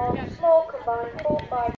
Small combined four, five.